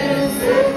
Far